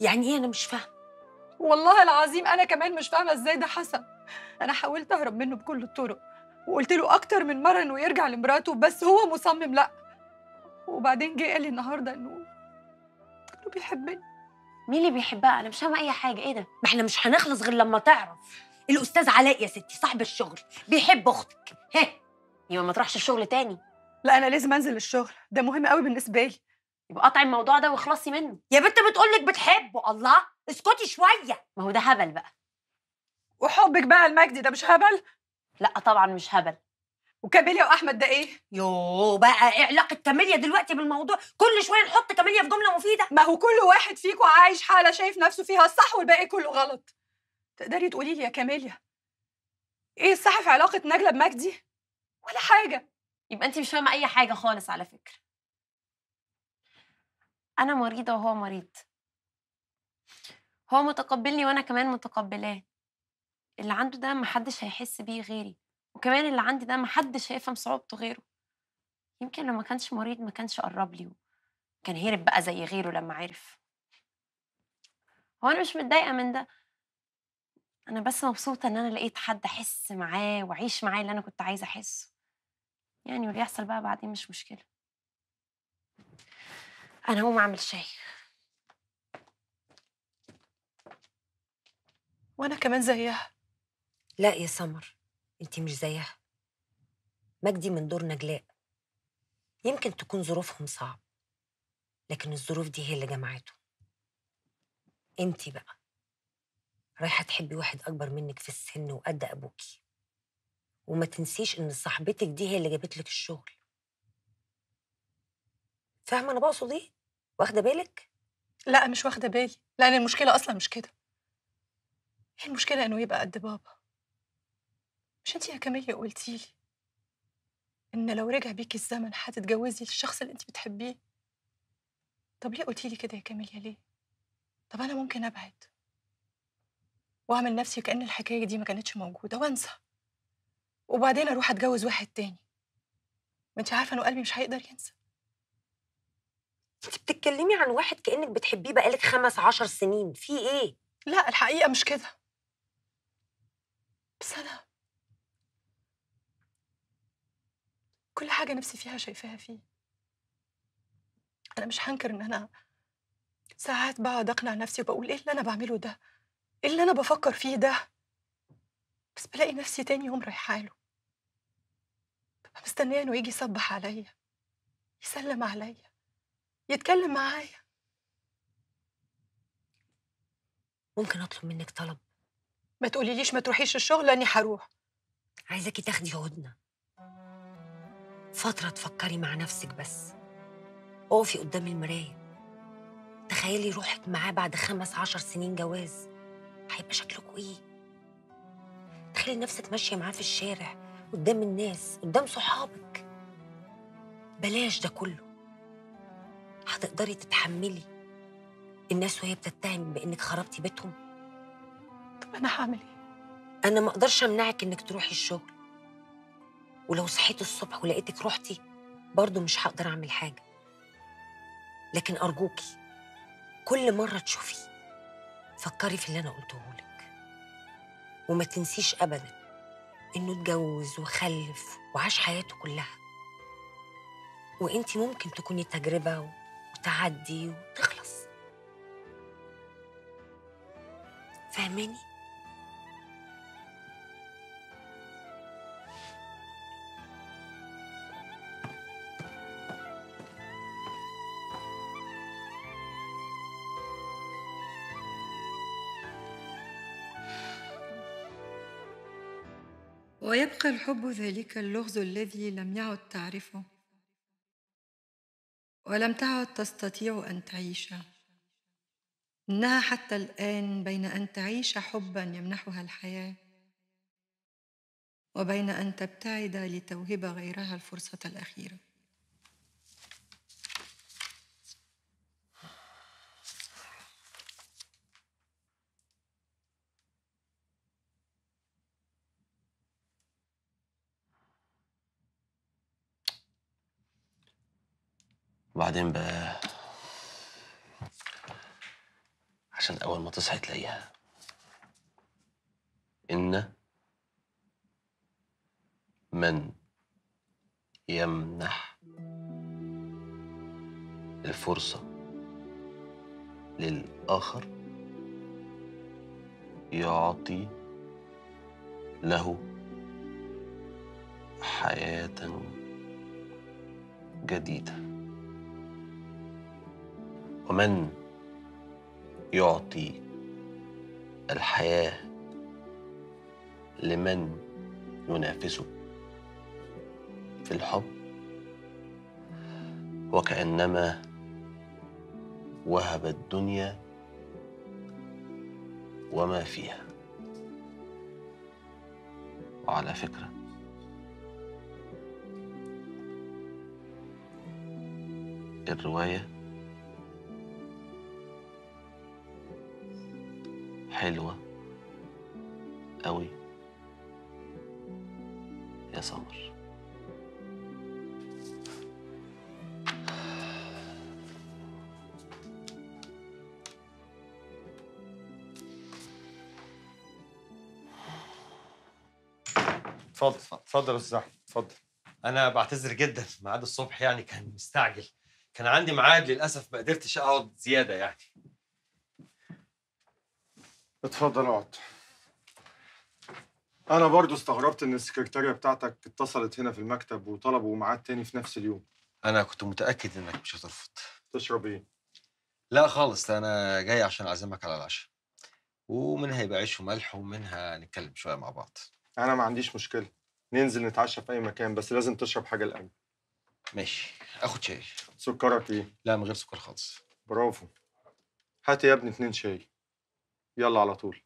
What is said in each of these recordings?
يعني إيه أنا مش فاهمة؟ والله العظيم أنا كمان مش فاهمة إزاي ده حصل. أنا حاولت أهرب منه بكل الطرق وقلت له أكتر من مرة إنه يرجع لمراته بس هو مصمم لأ. وبعدين جه قال لي النهارده إنه انه بيحبني. مين اللي بيحبها؟ أنا مش فاهمة أي حاجة. إيه ده؟ ما إحنا مش هنخلص غير لما تعرف. الأستاذ علاء يا ستي صاحب الشغل. بيحب أختك. ها؟ يبقى ما تروحش الشغل تاني. لأ أنا لازم أنزل الشغل. ده مهم قوي بالنسبة لي. يبقى قطعي الموضوع ده واخلصي منه. يا بنت بتقولك بتحبه. الله اسكتي شوية. ما هو ده هبل بقى. وحبك بقى لمجدي ده مش هبل؟ لا طبعا مش هبل. وكاميليا وأحمد ده إيه؟ يو بقى إيه علاقه كاميليا دلوقتي بالموضوع. كل شوية نحط كاميليا في جملة مفيدة. ما هو كل واحد فيكم عايش حالة شايف نفسه فيها الصح والباقي كله غلط. تقدري تقولي لي يا كاميليا إيه الصح في علاقة نجلة بمجدي؟ ولا حاجة. يبقى انت مش فاهمة أي حاجة خالص على فكرة. أنا مريضة وهو مريض. هو متقبلني وأنا كمان متقبلاه. اللي عنده ده محدش هيحس بيه غيري وكمان اللي عندي ده محدش هيفهم صعوبته غيره. يمكن لو ما كانش مريض ما كانش قرب لي كان هرب بقى زي غيره لما عرف. هو أنا مش متضايقة من ده. أنا بس مبسوطة إن أنا لقيت حد أحس معاه وأعيش معاه اللي أنا كنت عايزة أحسه. يعني واللي يحصل بقى بعدين مش مشكلة. أنا هقوم أعمل شاي. وأنا كمان زيها. لا يا سمر أنت مش زيها. مجدي من دور نجلاء. يمكن تكون ظروفهم صعب لكن الظروف دي هي اللي جمعته. أنت بقى رايحة تحبي واحد أكبر منك في السن وقد ابوكي وما تنسيش إن صاحبتك دي هي اللي جابت لك الشغل. فاهمة أنا بقصد إيه؟ واخدة بالك؟ لا مش واخدة بالي. لأن المشكلة أصلا مش كده. هي المشكلة إنه يبقى قد بابا؟ مش انت يا كاميليا قلتي لي إن لو رجع بيكي الزمن هتتجوزي الشخص اللي انت بتحبيه؟ طب ليه قلتي لي كده يا كاميليا ليه؟ طب أنا ممكن أبعد. وأعمل نفسي كأن الحكاية دي ما كانتش موجودة وأنسى. وبعدين أروح أتجوز واحد تاني. ما انت عارفة إنه قلبي مش هيقدر ينسى. انت بتتكلمي عن واحد كأنك بتحبيه بقالك خمس عشر سنين في إيه؟ لا الحقيقة مش كده. بس أنا كل حاجة نفسي فيها شايفاها فيه. أنا مش هنكر إن أنا ساعات بقعد أقنع نفسي وبقول إيه اللي أنا بعمله ده؟ إيه اللي أنا بفكر فيه ده؟ بس بلاقي نفسي تاني يوم رايحة له. ببقى مستنية إنه يجي يصبح عليا يسلم عليا. يتكلم معايا. ممكن أطلب منك طلب؟ ما تقوليليش ما تروحيش الشغل لاني هروح. عايزاكي تاخدي هدنه فترة تفكري مع نفسك بس. اقفي قدام المراية. تخيلي روحك معاه بعد خمس عشر سنين جواز. هيبقى شكلكوا إيه؟ تخيلي نفسك ماشية معاه في الشارع قدام الناس قدام صحابك. بلاش ده كله. هتقدري تتحملي الناس وهي بتتهم بإنك خربتي بيتهم؟ طب أنا هعمل إيه؟ أنا ما أقدرش أمنعك إنك تروحي الشغل. ولو صحيت الصبح ولقيتك رحتي برضه مش هقدر أعمل حاجة. لكن ارجوكي كل مرة تشوفي فكري في اللي أنا قلته لك وما تنسيش ابدا إنه اتجوز وخلف وعاش حياته كلها. وإنتي ممكن تكوني تجربة وتعدي وتخلص. فاهماني؟ ويبقى الحب ذلك اللغز الذي لم يعد تعرفه. ولم تعد تستطيع أن تعيش. إنها حتى الآن بين أن تعيش حبا يمنحها الحياة وبين أن تبتعد لتوهب غيرها الفرصة الأخيرة. وبعدين بقى عشان أول ما تصحي تلاقيها. إن من يمنح الفرصة للآخر يعطي له حياة جديدة. ومن يعطي الحياة لمن ينافسه في الحب وكأنما وهب الدنيا وما فيها. وعلى فكرة الرواية حلوة أوي. يا سمر اتفضل اتفضل يا أستاذ أحمد اتفضل. أنا بعتذر جدا ميعاد الصبح يعني كان مستعجل. كان عندي ميعاد للأسف ما قدرتش أقعد زيادة يعني. اتفضل اقعد. أنا برضو استغربت إن السكرتارية بتاعتك اتصلت هنا في المكتب وطلبوا ميعاد تاني في نفس اليوم. أنا كنت متأكد إنك مش هترفض. تشرب إيه؟ لا خالص أنا جاي عشان أعزمك على العشاء. ومنها يبقى عيش وملح ومنها نتكلم شوية مع بعض. أنا ما عنديش مشكلة. ننزل نتعشى في أي مكان بس لازم تشرب حاجة الأول. ماشي. آخد شاي. سكرك إيه؟ لا من غير سكر خالص. برافو. هات يا ابني اتنين شاي. يلا على طول.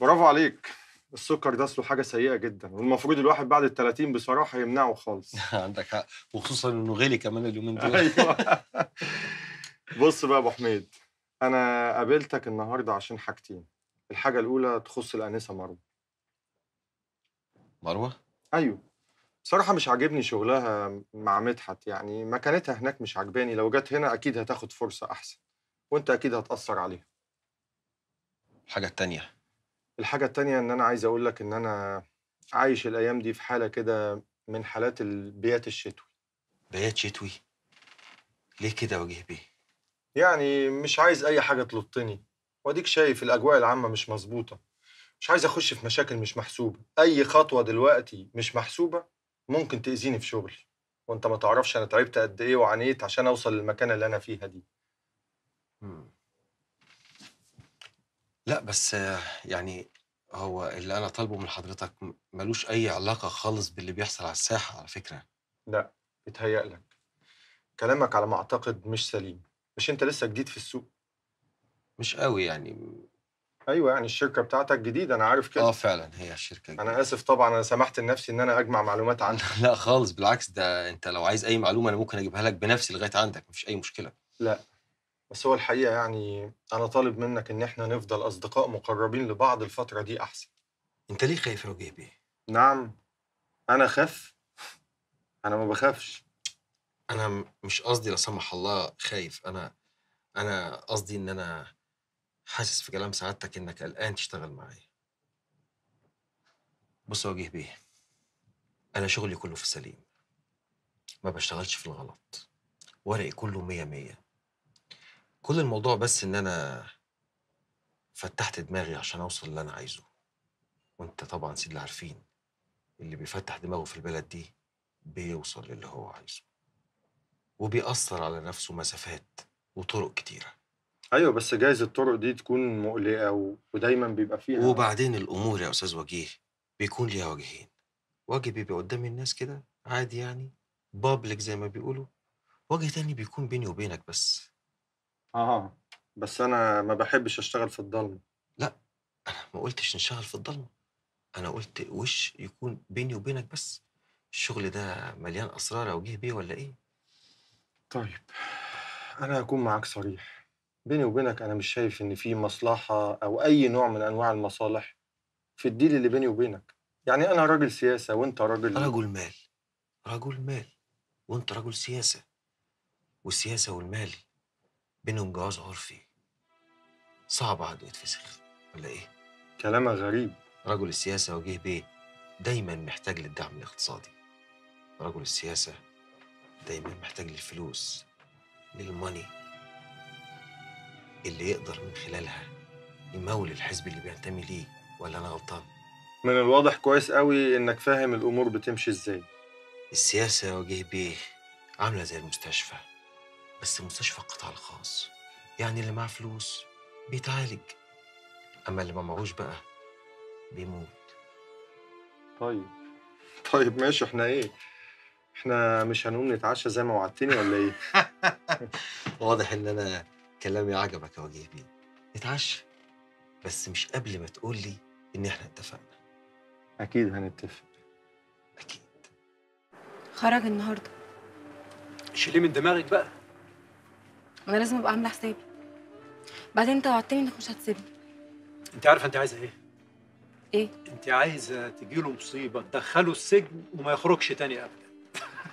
برافو عليك. السكر ده أصله حاجة سيئة جدا والمفروض الواحد بعد ال 30 بصراحة يمنعه خالص. عندك حق. وخصوصا إنه غالي كمان اليومين دول. أيوه. بص بقى يا أبو حميد أنا قابلتك النهارده عشان حاجتين. الحاجة الأولى تخص الأنسة مروة. مروة؟ أيوه. بصراحة مش عاجبني شغلها مع مدحت يعني مكانتها هناك مش عجباني لو جت هنا أكيد هتاخد فرصة أحسن وأنت أكيد هتأثر عليها. الحاجة التانية الحاجة التانية إن أنا عايز أقول لك إن أنا عايش الأيام دي في حالة كده من حالات البيات الشتوي. بيات شتوي؟ ليه كده يا وجيه بيه؟ يعني مش عايز أي حاجة تلطني. وأديك شايف الأجواء العامة مش مظبوطة. مش عايز أخش في مشاكل مش محسوبة. أي خطوة دلوقتي مش محسوبة ممكن تأذيني في شغلي. وأنت ما تعرفش أنا تعبت قد إيه وعانيت عشان أوصل للمكانة اللي أنا فيها دي. مم. لأ بس آه، يعني هو اللي أنا طالبه من حضرتك م- ملوش أي علاقة خالص باللي بيحصل على الساحة على فكرة. لأ بيتهيألك كلامك على ما أعتقد مش سليم. مش أنت لسه جديد في السوق؟ مش قوي يعني. أيوه يعني الشركة بتاعتك جديدة أنا عارف كده. آه فعلا هي الشركة أنا آسف طبعا أنا سمحت لنفسي إن أنا أجمع معلومات عنك لأ خالص بالعكس ده أنت لو عايز أي معلومة أنا ممكن أجيبها لك بنفسي لغاية عندك مفيش أي مشكلة. بس هو الحقيقة يعني أنا طالب منك إن إحنا نفضل أصدقاء مقربين لبعض الفترة دي أحسن. أنت ليه خايف يا بيه؟ نعم أنا خاف أنا ما بخافش. أنا م- مش قصدي لا سمح الله خايف. أنا أنا قصدي إن أنا حاسس في كلام سعادتك إنك قلقان تشتغل معايا. بص يا بيه أنا شغلي كله في السليم. ما بشتغلش في الغلط. ورقي كله مية مية. كل الموضوع بس إن أنا فتحت دماغي عشان أوصل اللي أنا عايزه. وأنت طبعا سيدي عارفين اللي بيفتح دماغه في البلد دي بيوصل للي هو عايزه. وبيأثر على نفسه مسافات وطرق كتيرة. أيوه بس جايز الطرق دي تكون مقلقة و... ودايما بيبقى فيها وبعدين الأمور يا أستاذ وجيه بيكون ليها وجهين وجه بيبقى قدام الناس كده عادي يعني بابليك زي ما بيقولوا. وجه تاني بيكون بيني وبينك بس. آه بس أنا ما بحبش أشتغل في الضلمة. أنا ما قلتش نشتغل في الضلمة. أنا قلت وش يكون بيني وبينك بس. الشغل ده مليان أسرار يا وجيه بيه ولا إيه؟ طيب أنا هكون معاك صريح. بيني وبينك أنا مش شايف إن في مصلحة أو أي نوع من أنواع المصالح في الديل اللي بيني وبينك. يعني أنا راجل سياسة وأنت راجل رجل مال. رجل مال وأنت رجل سياسة. والسياسة والمال بينهم جواز عرفي صعب عقده يتفسخ ولا إيه؟ كلامك غريب. رجل السياسة وجيه بيه دايما محتاج للدعم الاقتصادي. رجل السياسة دايما محتاج للفلوس للماني اللي يقدر من خلالها يمول الحزب اللي بينتمي ليه ولا أنا غلطان؟ من الواضح كويس قوي إنك فاهم الأمور بتمشي إزاي. السياسة يا وجيه بيه عاملة زي المستشفى. بس مستشفى القطاع الخاص. يعني اللي معاه فلوس بيتعالج. أما اللي ما معهوش بقى بيموت. طيب. طيب ماشي إحنا إيه؟ إحنا مش هنقوم نتعشى زي ما وعدتني ولا إيه؟ واضح إن أنا كلامي عجبك يا وجيه بيه نتعشى. بس مش قبل ما تقول لي إن إحنا اتفقنا. أكيد هنتفق. أكيد. خرج النهارده. شيليه من دماغك بقى. أنا لازم ابقى عامله حسابي. بعدين انت وعدتني انك مش هتسيبني. انت عارفه انت عايزه إيه؟ إيه؟ انت عايزه تجيله مصيبه تدخله السجن وما يخرجش تاني ابدا.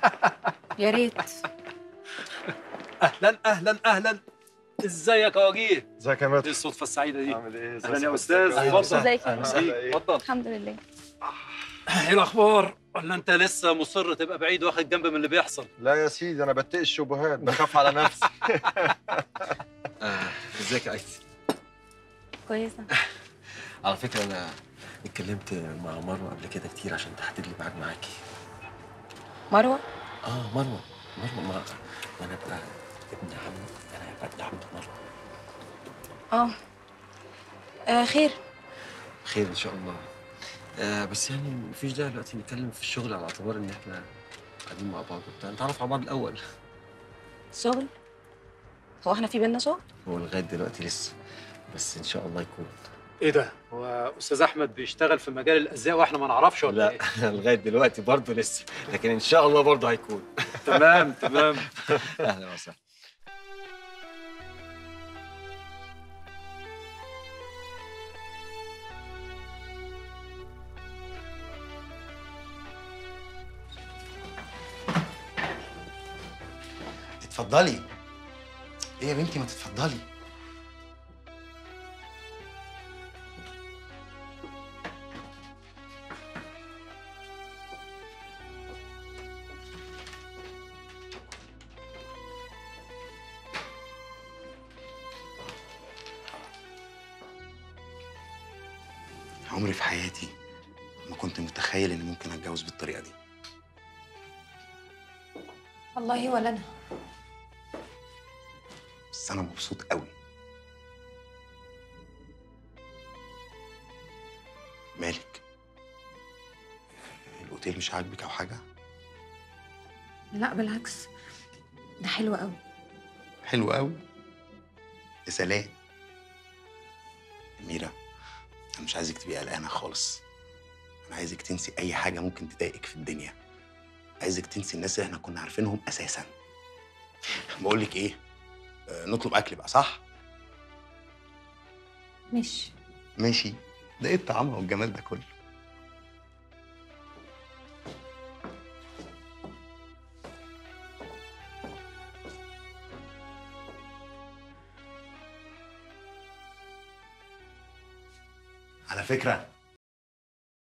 يا ريت. أهلا أهلا أهلا. إزيك يا وجيه؟ إزيك يا إيه مدحت الصدفة السعيدة دي؟ عامل إيه؟ أهلا يا أستاذ. اتفضل. إزيك؟ اتفضل. الحمد لله. إيه الأخبار؟ ولا أنت لسه مصر تبقى بعيد واخد جنب من اللي بيحصل؟ لا يا سيدي أنا بتقي الشبهات بخاف على نفسي. آه، إزيك يا ايتي كويسة. على فكرة أنا اتكلمت مع مروة قبل كده كتير عشان تحدد لي ميعاد معاكي. مروة؟ آه مروة. مروة ما ما أنا ابقى ابن عم أنا هبقى ابن عم مروة. آه. آه، خير. خير إن شاء الله. آه بس يعني مفيش داعي دلوقتي نتكلم في الشغل على اعتبار ان إحنا قاعدين مع بعض وبتاع. نتعرف على بعض الأول. شغل؟ هو إحنا في بينا شغل؟ هو لغاية دلوقتي لسه بس إن شاء الله يكون. إيه ده؟ هو أستاذ أحمد بيشتغل في مجال الازياء وإحنا ما نعرفش ولا لا إيه؟ لغاية دلوقتي برضه لسه لكن إن شاء الله برضه هيكون. تمام تمام. أهلا وسهلا. تتفضلي. إيه يا بنتي ما تتفضلي. عمري في حياتي ما كنت متخيل إني ممكن أتجوز بالطريقة دي. والله ولا أنا. بس أنا مبسوط قوي. مالك؟ الأوتيل مش عاجبك أو حاجة؟ لا بالعكس. ده حلو قوي. حلو قوي؟ يا سلام. أميرة أنا مش عايزك تبقي قلقانة خالص. أنا عايزك تنسي أي حاجة ممكن تضايقك في الدنيا. عايزك تنسي الناس اللي إحنا كنا عارفينهم أساسا. بقول لك إيه؟ نطلب أكل بقى صح؟ ماشي. ماشي. ده إيه الطعام والجمال ده كله؟ على فكرة